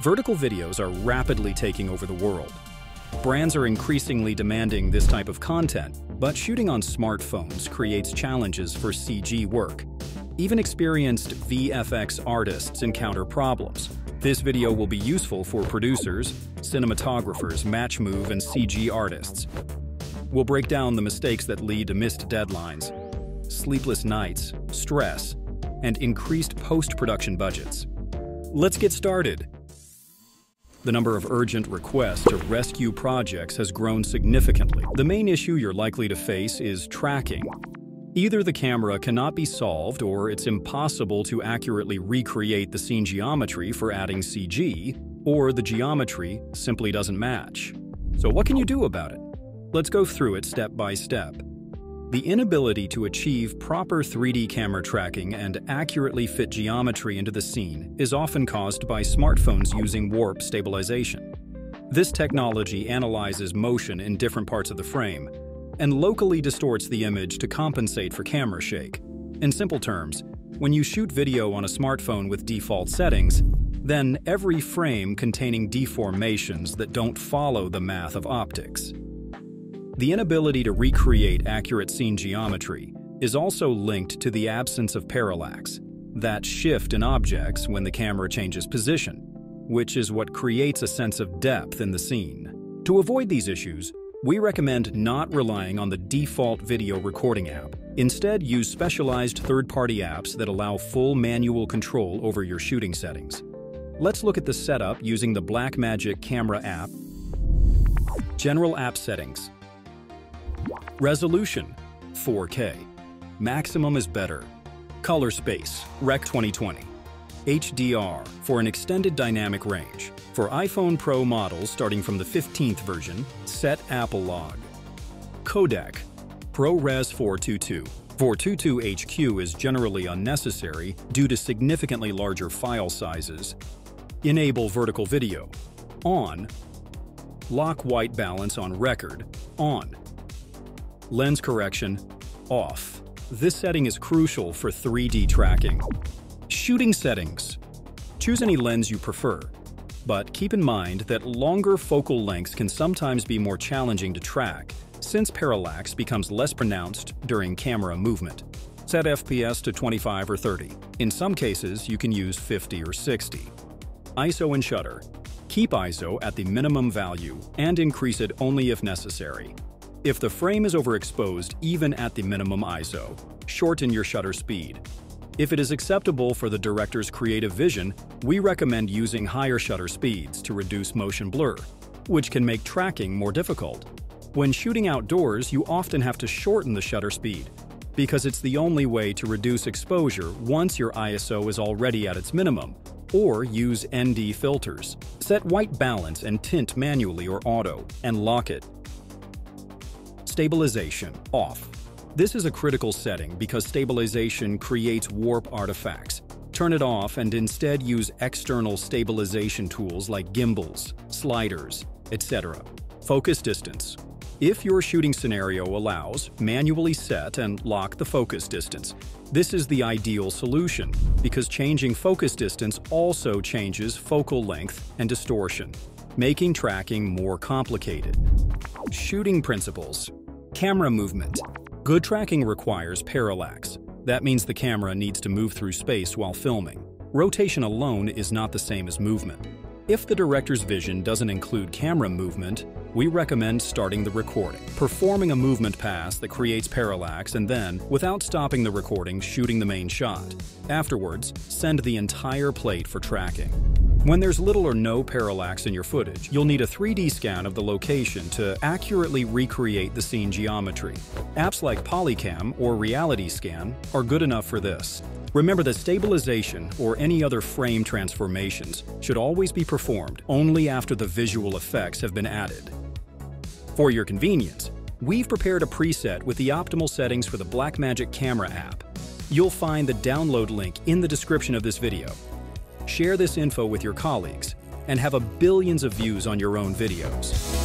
Vertical videos are rapidly taking over the world. Brands are increasingly demanding this type of content, but shooting on smartphones creates challenges for CG work. Even experienced VFX artists encounter problems. This video will be useful for producers, cinematographers, match move, and CG artists. We'll break down the mistakes that lead to missed deadlines, sleepless nights, stress, and increased post-production budgets. Let's get started. The number of urgent requests to rescue projects has grown significantly. The main issue you're likely to face is tracking. Either the camera cannot be solved or it's impossible to accurately recreate the scene geometry for adding CG, or the geometry simply doesn't match. So what can you do about it? Let's go through it step by step. The inability to achieve proper 3D camera tracking and accurately fit geometry into the scene is often caused by smartphones using warp stabilization. This technology analyzes motion in different parts of the frame and locally distorts the image to compensate for camera shake. In simple terms, when you shoot video on a smartphone with default settings, then every frame containing deformations that don't follow the math of optics. The inability to recreate accurate scene geometry is also linked to the absence of parallax, that shift in objects when the camera changes position, which is what creates a sense of depth in the scene. To avoid these issues, we recommend not relying on the default video recording app. Instead, use specialized third-party apps that allow full manual control over your shooting settings. Let's look at the setup using the Blackmagic Camera app. General App Settings Resolution 4K. Maximum is better. Color space Rec 2020. HDR for an extended dynamic range. For iPhone Pro models starting from the 15th version, set Apple log. Codec ProRes 422. 422 HQ is generally unnecessary due to significantly larger file sizes. Enable vertical video. On. Lock white balance on record. On. Lens correction, off. This setting is crucial for 3D tracking. Shooting settings. Choose any lens you prefer, but keep in mind that longer focal lengths can sometimes be more challenging to track, since parallax becomes less pronounced during camera movement. Set FPS to 25 or 30. In some cases, you can use 50 or 60. ISO and shutter. Keep ISO at the minimum value and increase it only if necessary. If the frame is overexposed even at the minimum ISO, shorten your shutter speed. If it is acceptable for the director's creative vision, we recommend using higher shutter speeds to reduce motion blur, which can make tracking more difficult. When shooting outdoors, you often have to shorten the shutter speed, because it's the only way to reduce exposure once your ISO is already at its minimum, or use ND filters. Set white balance and tint manually or auto, and lock it Stabilization off. This is a critical setting because stabilization creates warp artifacts. Turn it off and instead use external stabilization tools like gimbals, sliders, etc. Focus distance. If your shooting scenario allows, manually set and lock the focus distance. This is the ideal solution because changing focus distance also changes focal length and distortion, making tracking more complicated. Shooting principles. Camera movement. Good tracking requires parallax. That means the camera needs to move through space while filming. Rotation alone is not the same as movement. If the director's vision doesn't include camera movement, we recommend starting the recording, performing a movement pass that creates parallax and then, without stopping the recording, shooting the main shot. Afterwards, send the entire plate for tracking. When there's little or no parallax in your footage, you'll need a 3D scan of the location to accurately recreate the scene geometry. Apps like Polycam or Reality Scan are good enough for this. Remember that stabilization or any other frame transformations should always be performed only after the visual effects have been added. For your convenience, we've prepared a preset with the optimal settings for the Blackmagic Camera app. You'll find the download link in the description of this video. Share this info with your colleagues and have a billions of views on your own videos.